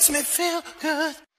makes me feel good.